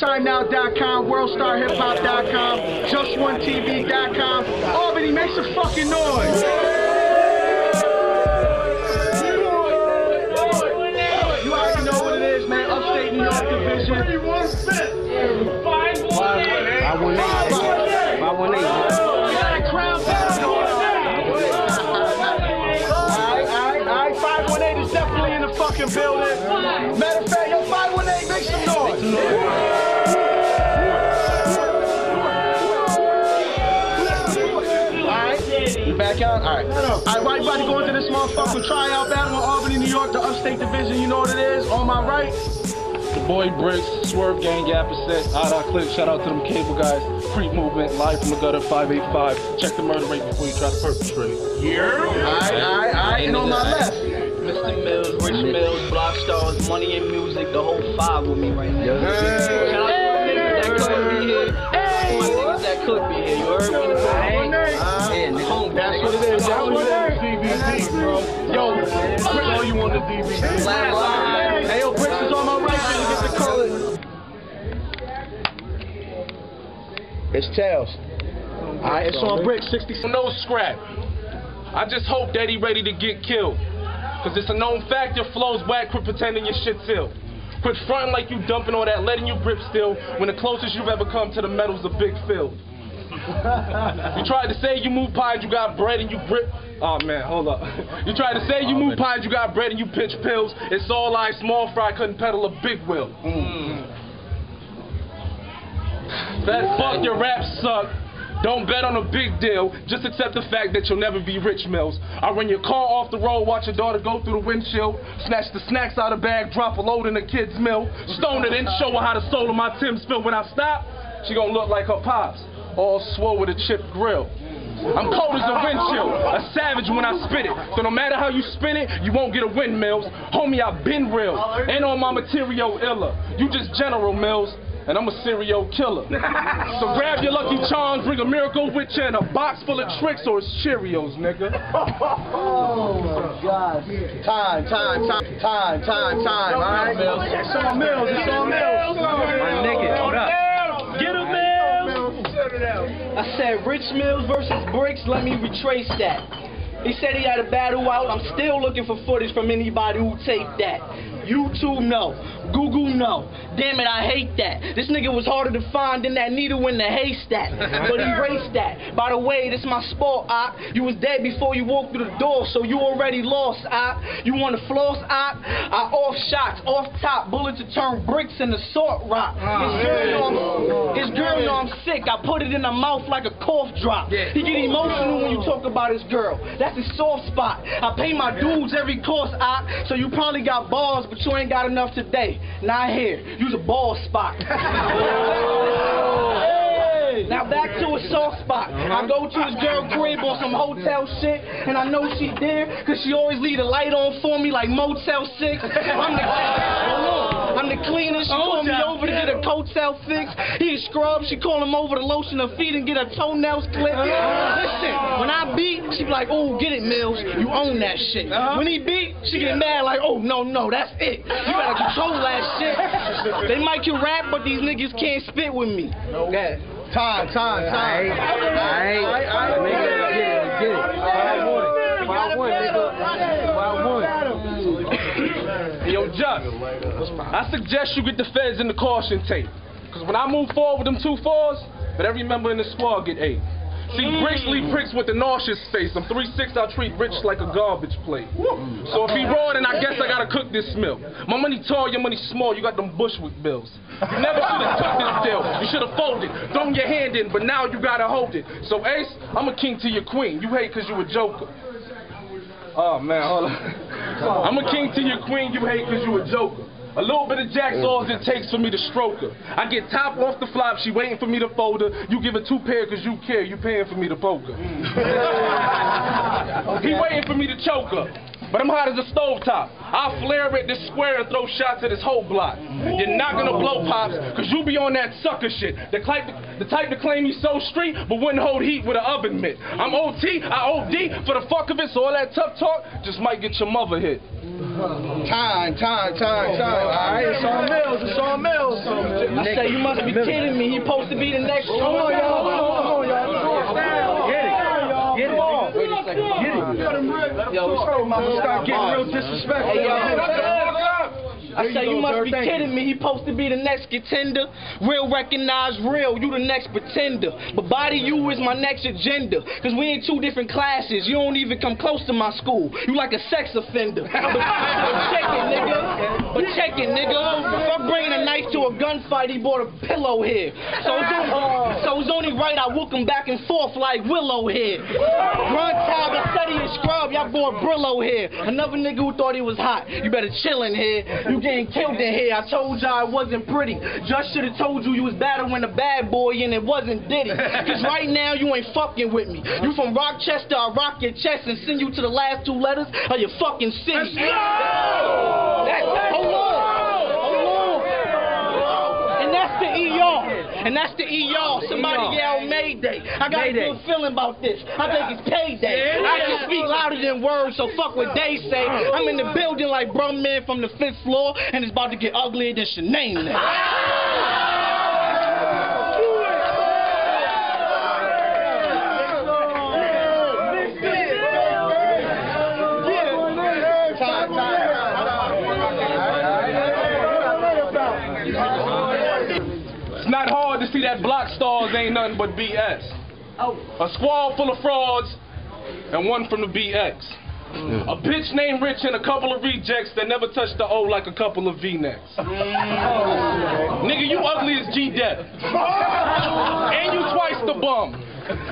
SignNow.com, WorldStarHipHop.com, JustOneTV.com. Albany, make some fucking noise. You already know what it is, man. Upstate New York division. Five one eight. Five one eight. Crown Battle. Alright, alright, alright. 518 is definitely in the fucking building. Matter of fact, yo, 518, make some noise. Alright, you back on? Alright. Alright, right, about to go into this motherfucking tryout battle in Albany, New York, the upstate division. You know what it is? On my right. The boy Brixxx, Swerve Gang, Yapperset, Odd Click, shout out to them cable guys, Creep Movement, live from the gutter 585. Check the murder rate before you try to perpetrate. Alright, alright, alright. And on my left. Mr. Millz, Rich Millz, Block Stars, Money and Music, the whole five with me right now. Shout out to my niggas that could be here. My niggas that could be here. You heard me? Yeah, nigga. Home, That's what it is. That's what it is. DVD, bro. Yo, Brixxx, all you want the DVD. Last line. Hey, yo, Brixxx is on my right. so you get the call. It's Tails. Alright, it's on Brick. 60. No scrap. I just hope that he ready to get killed. Cause it's a known fact your flow's whack, quit pretending your shit's ill. Quit fronting like you dumping all that, letting you grip still, when the closest you've ever come to the metal's a big fill. You tried to say you move pies, you got bread and you grip. Oh man, hold up. You tried to say you oh, move pies, you got bread and you pitch pills. It's all I, small fry, couldn't pedal a big wheel. Mm. That fuck your rap suck. Don't bet on a big deal. Just accept the fact that you'll never be rich, Mills. I run your car off the road, watch your daughter go through the windshield, snatch the snacks out of bag, drop a load in the kid's mill, stone it and show her how the soul of my Tim's feel. When I stop, she gonna look like her pops, all swole with a chipped grill. I'm cold as a wind chill, a savage when I spit it. So no matter how you spin it, you won't get a win, Mills. Homie, I've been real, and on my material iller. You just General Mills and I'm a serial killer. so grab your lucky charms, bring a miracle with you, and a box full of tricks or it's Cheerios, nigga. Oh my God! Time, time, time, time, time, time, alright? It's on Millz, it's on Millz. My nigga, what up? Get him, Millz! I said Rich Millz versus Brixxx, let me retrace that. He said he had a battle out. I'm still looking for footage from anybody who taped that. YouTube, no. Google, no. Damn it, I hate that. This nigga was harder to find than that needle in the haystack. But he raced that. By the way, this my sport, Op. You was dead before you walked through the door, so you already lost, Op. You want to floss, Op? I off shots, off top, bullets to turn bricks into salt rock. Ah, his girl know I'm, his girl know I'm sick. I put it in her mouth like a cough drop. He get emotional when you talk about his girl. That's his soft spot. I pay my dudes every course, Op. So you probably got balls, but you ain't got enough today. Not here. Use a ball spot. Now back to a soft spot. Uh-huh. I go to his girl crib on some hotel shit, and I know she there, cause she always leave the light on for me like Motel 6. I'm the, The cleaner, she oh, call me over to get her coattail fixed. He a scrub, she call him over to lotion her feet and get her toenails clipped. Uh-huh. Listen, when I beat, she be like, oh, get it, Mills, you own that shit. Uh-huh. When he beat, she get mad like, oh, no, no, that's it. You gotta control that shit. They might can rap, but these niggas can't spit with me. Okay. Time, time, time. Alright, alright. Nigga, get it, get it. Five one. Five one, nigga. Five one. Hey, Yo, Just, I suggest you get the feds in the caution tape. Cause when I move forward with them two fours, but every member in the squad get eight. See, mm. Brixxx leave pricks with the nauseous face. I'm 3-6, I treat Rich like a garbage plate. So if he raw, then I guess I gotta cook this meal. My money tall, your money small, you got them Bushwick bills. You never should have took this deal. You should have folded, thrown your hand in, but now you gotta hold it. So Ace, I'm a king to your queen. You hate cause you a joker. Oh man, hold on. I'm a king to your queen, you hate cause you a joker. A little bit of Jack's all it takes for me to stroke her. I get top off the flop, she waiting for me to fold her. You give her two pair cause you care, you paying for me to poke her. He waiting for me to choke her. But I'm hot as a stovetop. I'll flare at this square and throw shots at this whole block. You're not gonna blow pops, cause you be on that sucker shit. The type, the type to claim you so street, but wouldn't hold heat with an oven mitt. I'm OT, I OD for the fuck of it, so all that tough talk just might get your mother hit. Time, time, time, time. All right, it's on Millz. It's on Millz. I say you must be kidding me. He supposed to be the next. Come on, y'all. Y'all. Get it. Get it. Wait a second. Get it. Yo, we I'm gonna start getting real disrespectful. Hey, yo. I say you must be kidding me. He supposed to be the next contender. Real recognize real. You the next pretender. But body you is my next agenda. Cause we in two different classes. You don't even come close to my school. You like a sex offender. But, but check it, nigga. But check it, nigga. If I'm bringing a knife to a gunfight, he bought a pillow here. So it's only, so it's only right I whoop him back and forth like Willow here. Run tab study and scrub. Y'all bought Brillo here. Another nigga who thought he was hot. You better chill in here. You getting killed in here. I told y'all it wasn't pretty. Just should have told you you was battling a bad boy and it wasn't Diddy. Cause right now you ain't fucking with me. You from Rochester, I rock your chest and send you to the last two letters of your fucking city. That's. Hold on. And ER. And that's the ER. Somebody yell Mayday. I got a good feeling about this. I think it's payday. I can speak louder than words, so fuck what they say. I'm in the building like Bruh Man from the fifth floor, and it's about to get uglier than Sheneneh. It's not hard to see that block stars ain't nothing but BS. Oh. A squad full of frauds and one from the BX. Mm. A bitch named Rich and a couple of rejects that never touched the O like a couple of V-necks. Mm. Nigga, you ugly as G-Dep. and you twice the bum.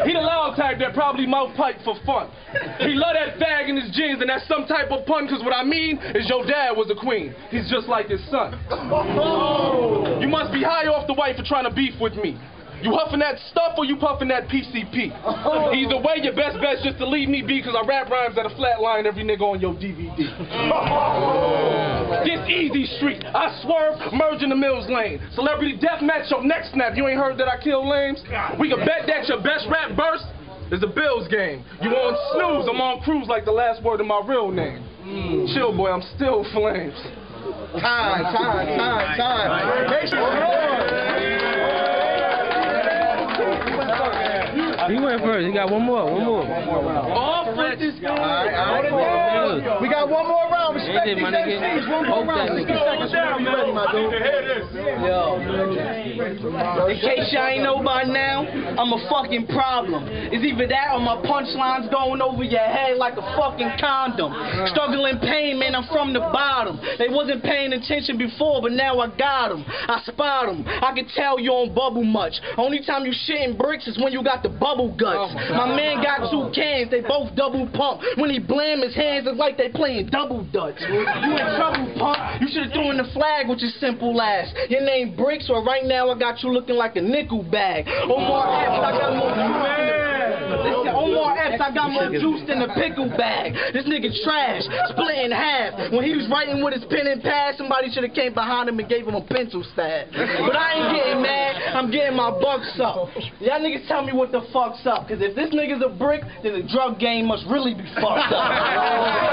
He the loud type that probably mouth pipe for fun. He love that fag in his jeans and that's some type of pun cause what I mean is your dad was a queen. He's just like his son. You oh. Must be high off the white for trying to beef with me. You huffing that stuff or you puffing that PCP? Either way, your best bet's just to leave me be because I rap rhymes at a flat line every nigga on your DVD. this easy street, I swerve, merge in the Mills lane. Celebrity death match your next snap. You ain't heard that I kill lames? We can bet that your best rap burst is the Bills game. You on snooze, I'm on cruise like the last word of my real name. Mm. Chill, boy, I'm still flames. Time, time, time, time. Make He went first. He got one more. One more. All for this All right, all right. We got one more round. Respect these. MCs. One more Hope that round. 60 nigga. seconds whenever you ready, my dude. In case y'all ain't know by now, I'm a fucking problem. It's either that or my punchlines going over your head like a fucking condom. Struggling pain, man, I'm from the bottom. They wasn't paying attention before, but now I got them. I spot them. I can tell you don't bubble much. Only time you shitting bricks is when you got the bubble guts. My man got two cans, they both double pump. When he blam his hands, it's like they playing double dutch. You in trouble, punk. You should have threw in the flag with your simple ass. Your name Bricks, or right now I got you looking like a nickel bag. Omar Epps, I got more juice in Listen, Omar Epps, I got more juice than a pickle bag. This nigga trash, split in half. When he was writing with his pen and pad, somebody should have came behind him and gave him a pencil stab. But I ain't getting mad, I'm getting my bucks up. Y'all niggas tell me what the fuck's up, cause if this nigga's a brick, then the drug game must really be fucked up.